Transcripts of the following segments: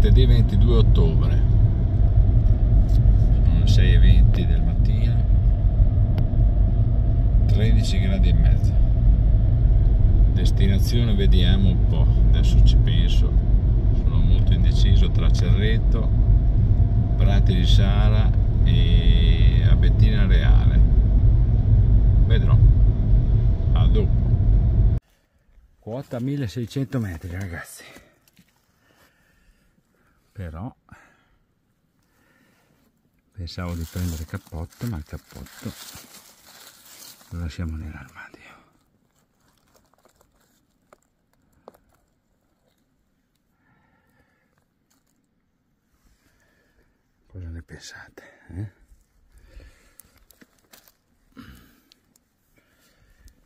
martedì 22 ottobre. Sono le 6.20 del mattino. 13 gradi e mezzo. Destinazione vediamo un po' adesso ci penso. Sono molto indeciso tra Cerreto Prati di Sara e Abettina Reale. Vedrò. A dopo. Quota 1600 metri ragazzi però pensavo di prendere cappotto ma il cappotto lo lasciamo nell'armadio. Cosa ne pensate eh?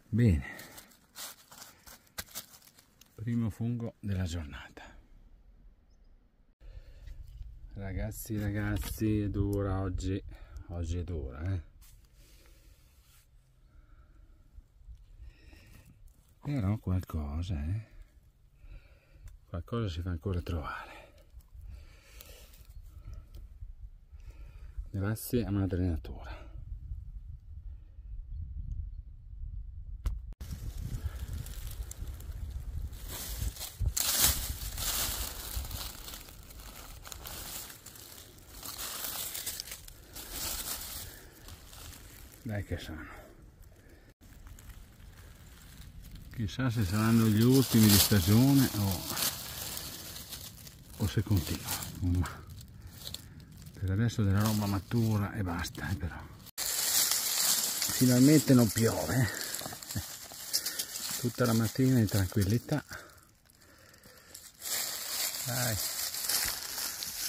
bene. Primo fungo della giornata ragazzi ragazzi è dura oggi. Oggi è dura eh. Però qualcosa eh. Qualcosa si fa ancora trovare. Grazie a madre natura dai che sanno chissà se saranno gli ultimi di stagione o, o se continua per adesso della roba matura e basta eh, però. Finalmente non piove eh. tutta la mattina in tranquillità. Dai.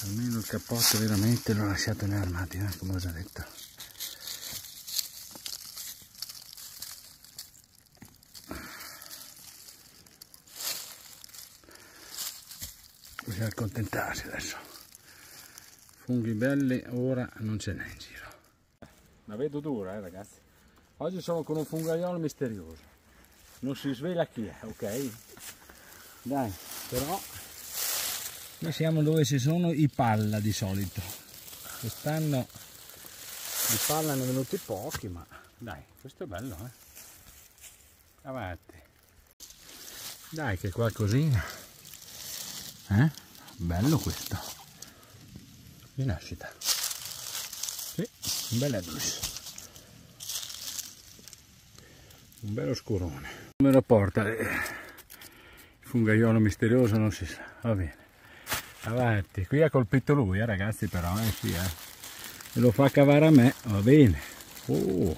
Almeno il cappotto veramente l'ho lasciato nell'armadio eh, come ho già detto bisogna accontentarsi adesso. Funghi belli ora non ce n'è in giro. La vedo dura eh ragazzi. Oggi sono con un fungaiolo misterioso. Non si svela chi è ok? Dai però noi siamo dove ci sono i palla di solito. Quest'anno di palla ne sono venuti pochi ma dai questo è bello eh. Avanti. Dai che qualcosina eh? Bello questo di nascita sì, un bel edulus un bello scurone come lo porta? Il fungaiolo misterioso non si sa. Va bene. Avanti. Qui ha colpito lui eh, ragazzi però eh sì eh. E lo fa cavare a me va bene. Oh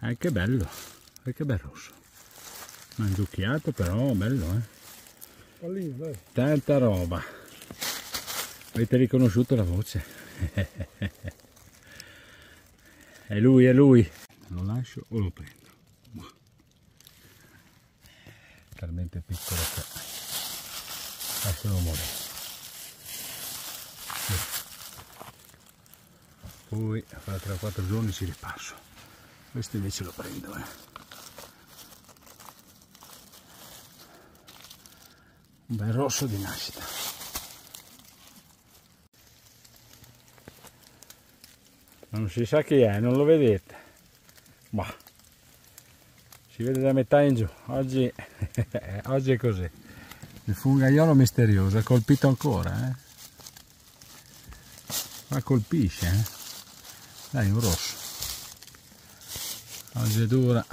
anche bello. E che bel rosso. Mangiucchiato però bello eh Pallino, dai. Tanta roba. Avete riconosciuto la voce? è lui, è lui. Lo lascio o lo prendo? Talmente piccolo che lascialo morire. Poi fra 3-4 giorni ci ripasso. Questo invece lo prendo, eh. Un bel rosso di nascita. Non si sa chi è non lo vedete. Ma si vede da metà in giù. Oggi, oggi è così. Il fungaiolo misterioso è colpito ancora eh? ma colpisce eh? dai un rosso. Oggi è dura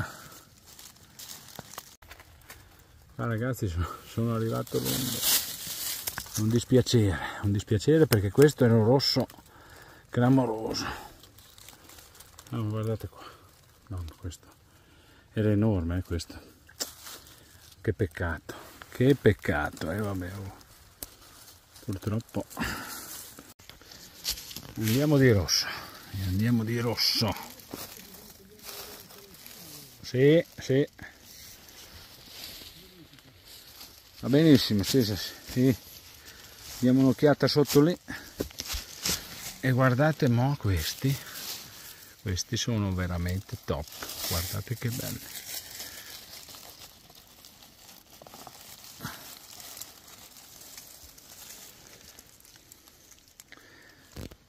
ah, ragazzi sono, sono arrivato lungo. Un dispiacere un dispiacere perché questo era un rosso clamoroso. Oh, guardate qua. No, questo era enorme eh, questo. Che peccato che peccato e eh, vabbè oh. purtroppo. Andiamo di rosso andiamo di rosso. Sì sì va benissimo sì, sì, sì. diamo un'occhiata sotto lì. E guardate mo questi. Questi sono veramente top. Guardate che belli.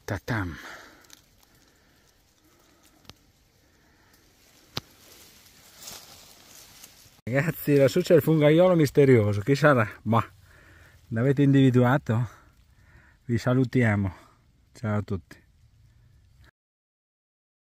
Tatam. Ragazzi, lassù c'è il fungaiolo misterioso, chi sarà? Ma l'avete individuato? Vi salutiamo. Ciao a tutti.